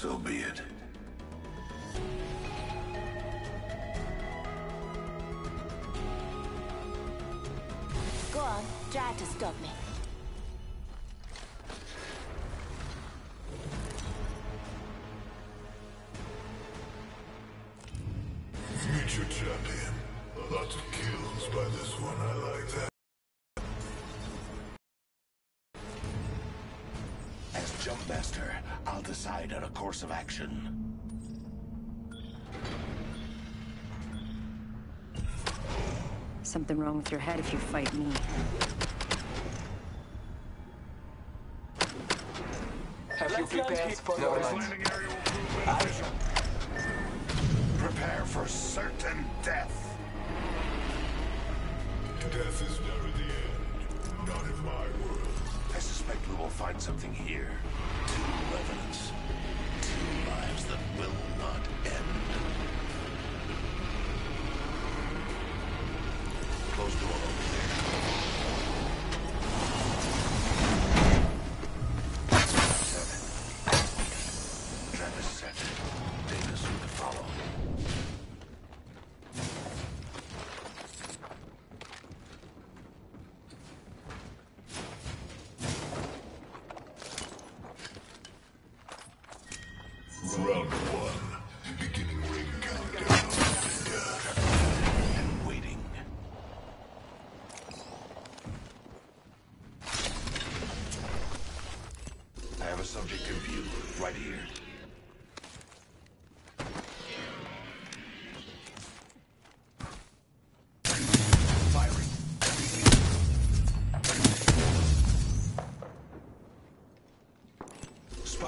So be it. Go on, try to stop me. Course of action. Something wrong with your head if you fight me. Have you prepared for your Landing area will prove. Prepare for certain death. Death is never the end. Not in my world. I suspect we will find something here. Two revenants. Lives that will not end.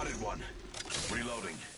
Spotted one. Reloading.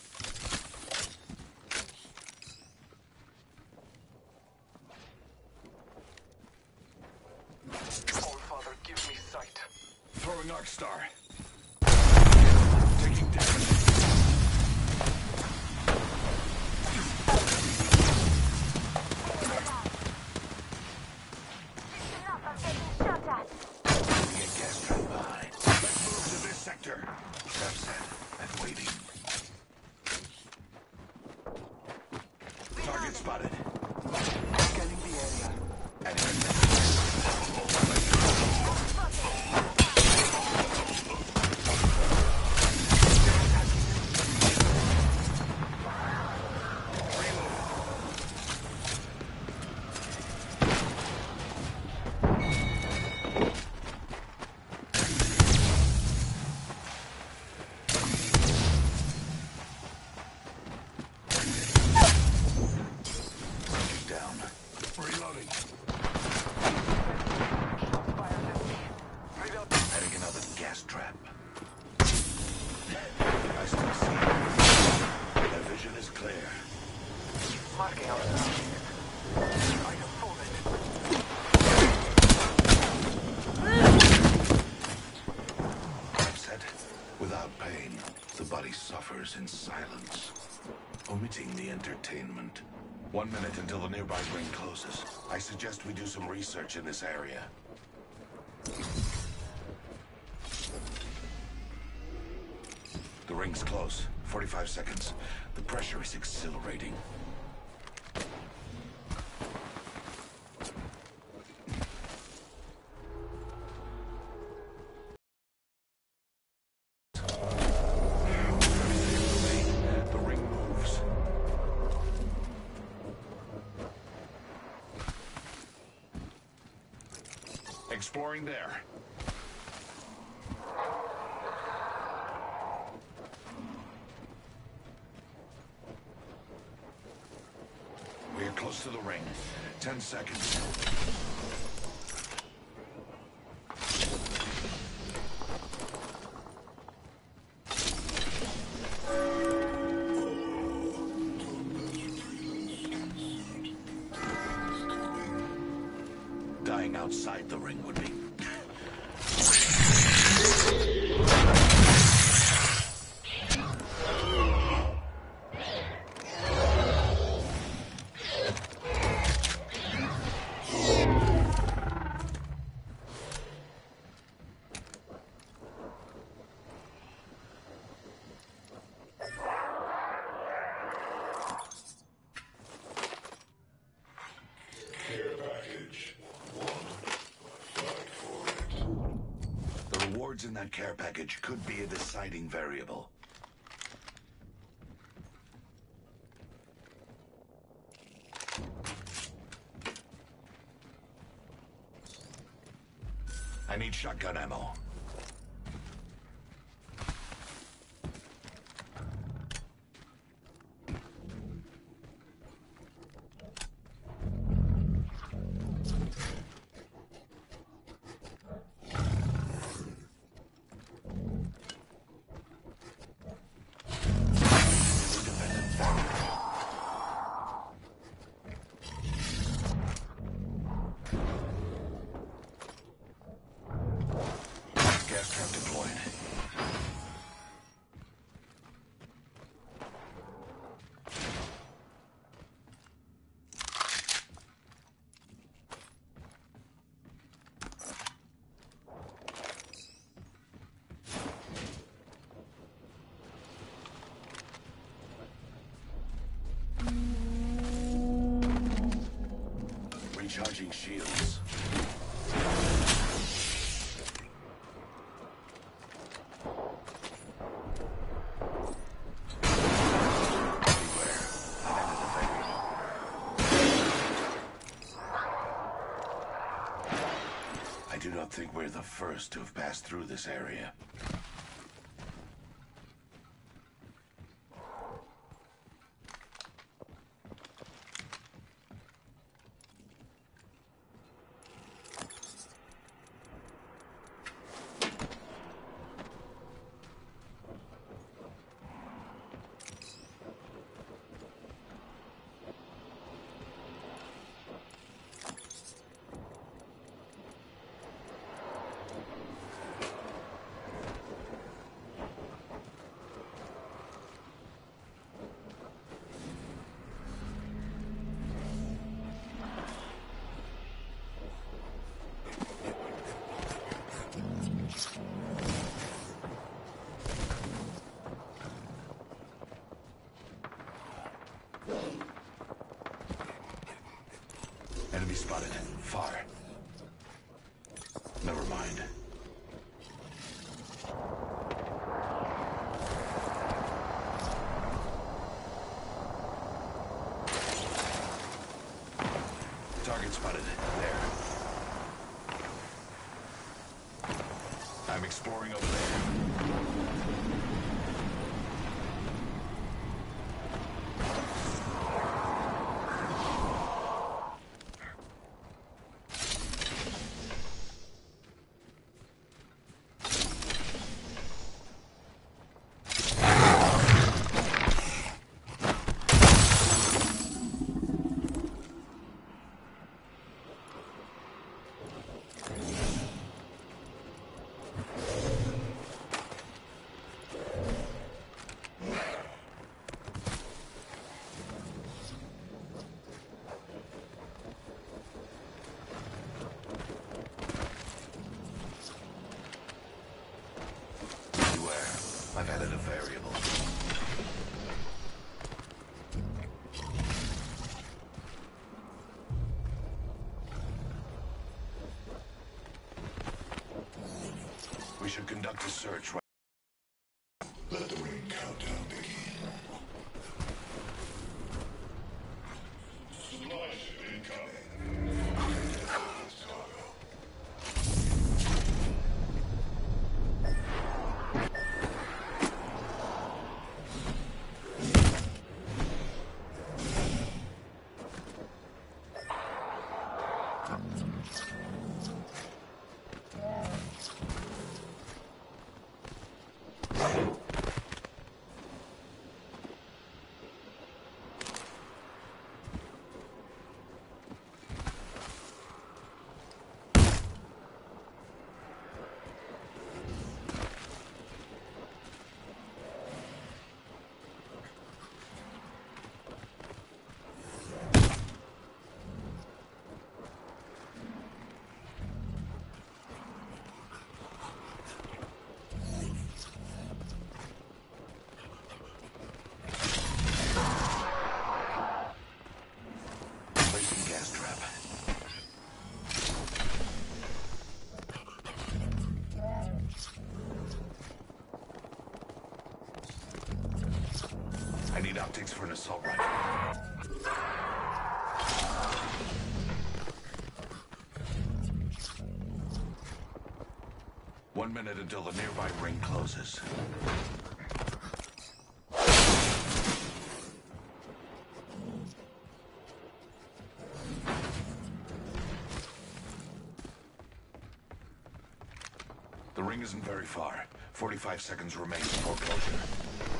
The entertainment. One minute until the nearby ring closes. I suggest we do some research in this area. The ring's close. 45 seconds. The pressure is exhilarating. Exploring there. We are close to the ring. Ten seconds. Outside the ring would be. Care package could be a deciding variable. I need shotgun ammo. Not think we're the first to have passed through this area. Enemy spotted. Far. Never mind. Target spotted. There. I'm exploring over there. Should conduct a search right. Need optics for an assault rifle. One minute until the nearby ring closes. The ring isn't very far. 45 seconds remain before closure.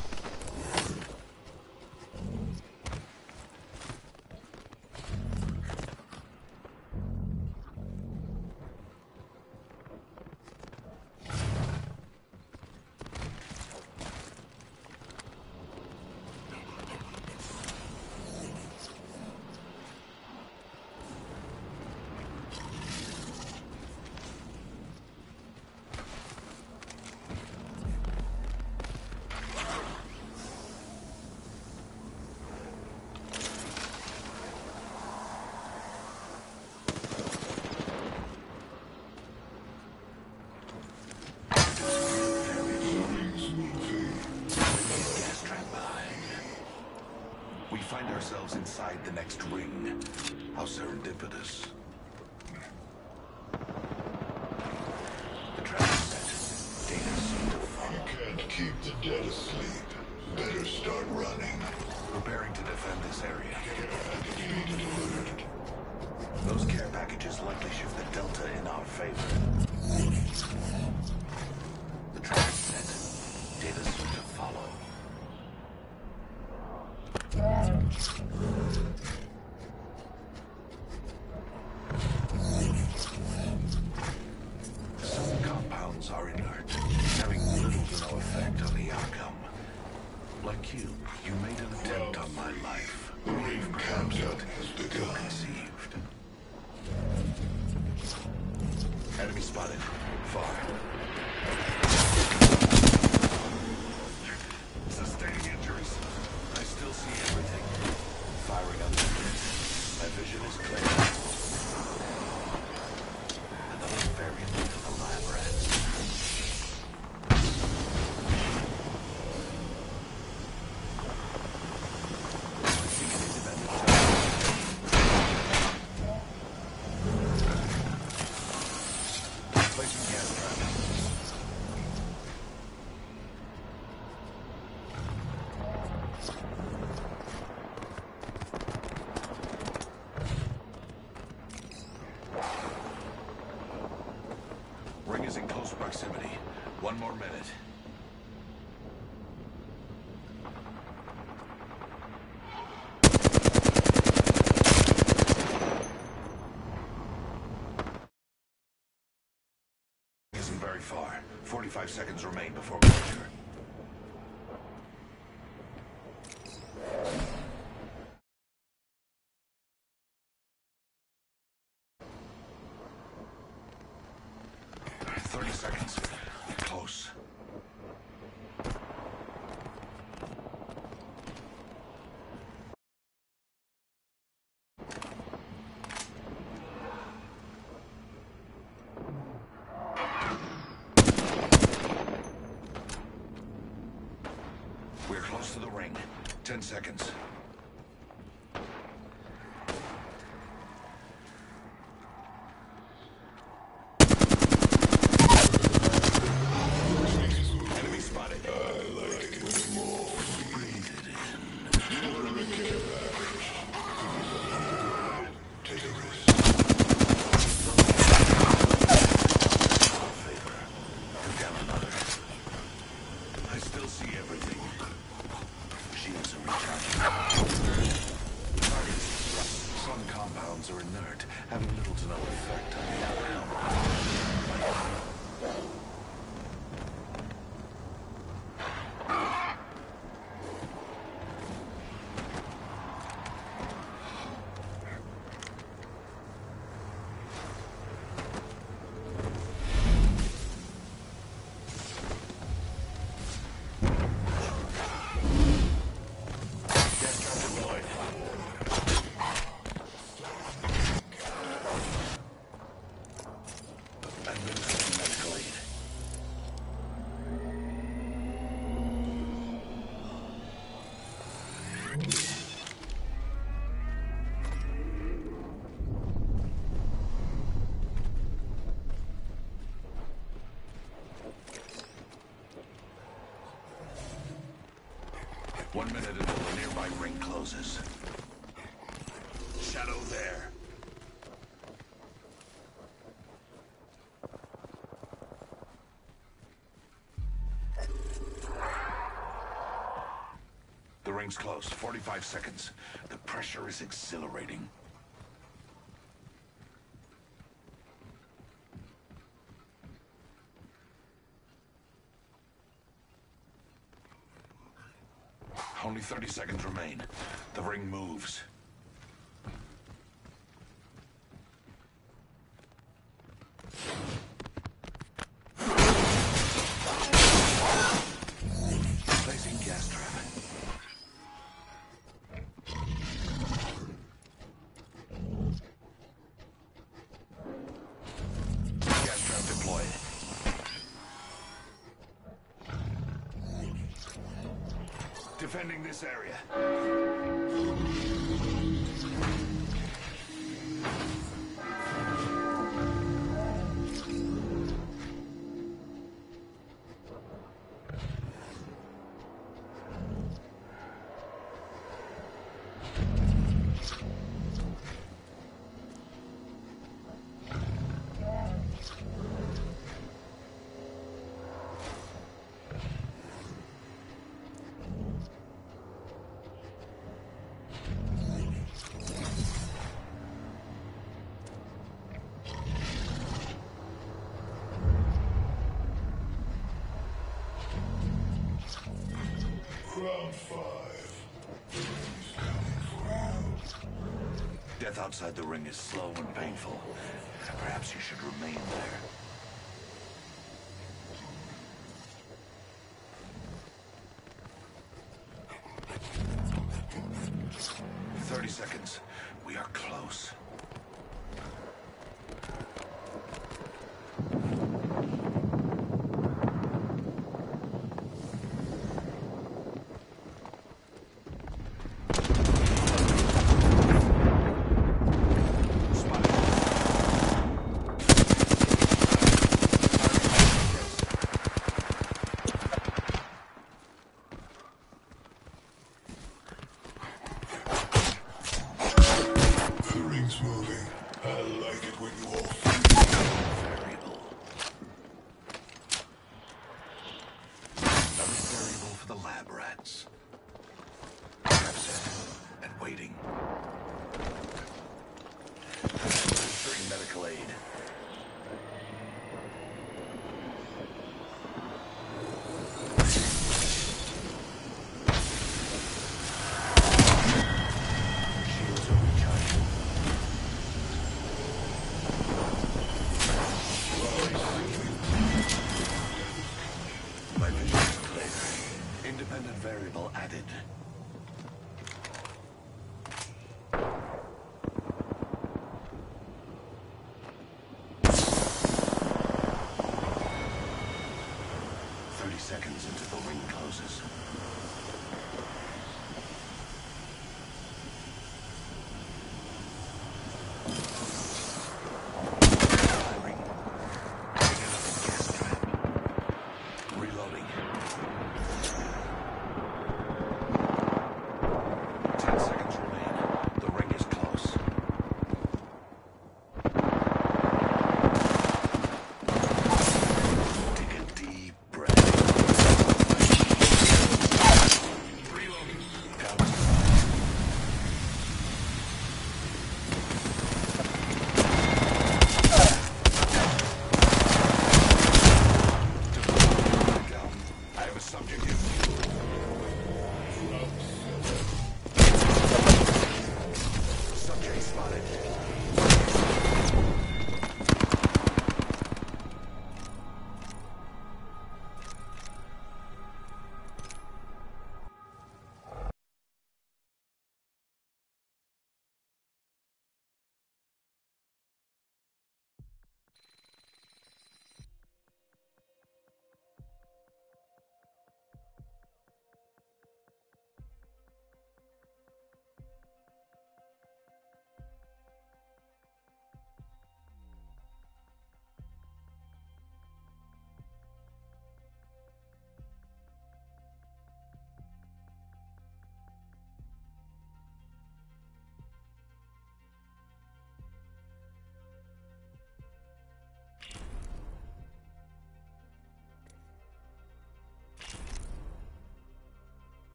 Inside the next ring. How serendipitous. The trap is set. Data seem to follow. Can't keep the dead asleep. Better start running. Preparing to defend this area. Those care packages likely shift the delta in our favor. Enemy spotted. Far. Sustaining injuries. I still see everything. Firing up the My vision is clear. Another variant of the lab rats. Seek an independent judge. Placing gas trap. Ring is in close proximity. One more minute. Isn't very far. 45 seconds remain before closure. Thirty seconds. We're close to the ring. Ten seconds. One minute until the nearby ring closes. Shadow there. The ring's close. 45 seconds. The pressure is exhilarating. 30 seconds remain. The ring moves. Defending this area. Death outside the ring is slow and painful. Perhaps you should remain there. For the lab rats. And waiting. Administering medical aid. seconds until the ring closes.